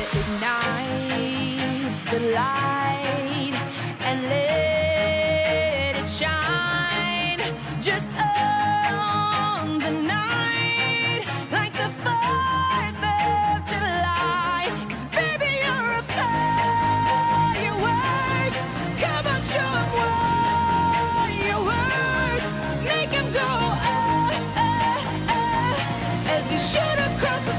ignite the light and let it shine. Just on the night, like the 4th of July. 'Cause baby, you're a firework. Come on, what you go, ah, ah, ah, as you shoot across the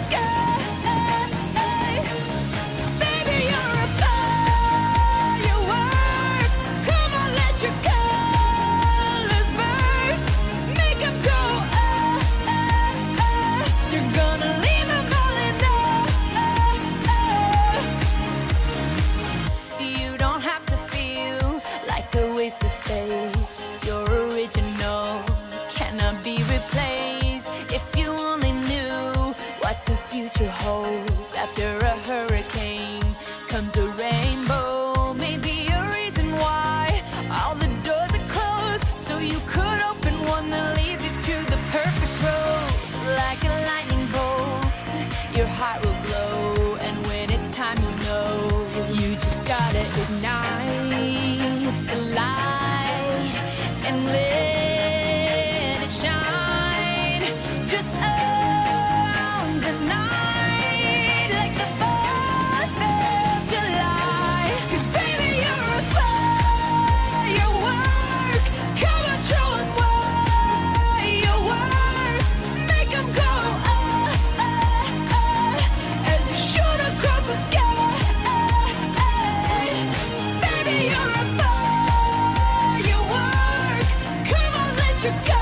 just gotta you go.